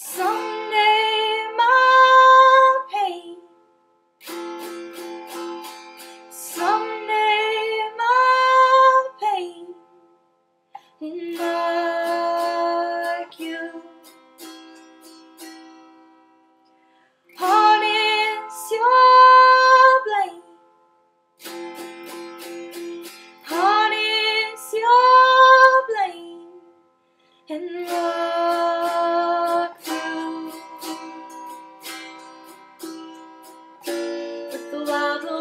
Some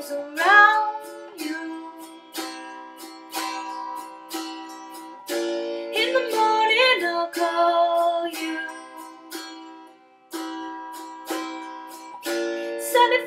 goes around you. In the morning, I'll call you. Sunny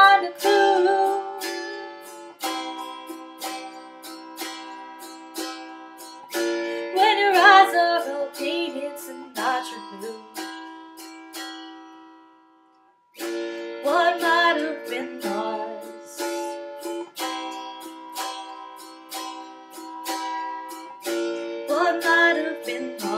what might have been lost. What might have been lost.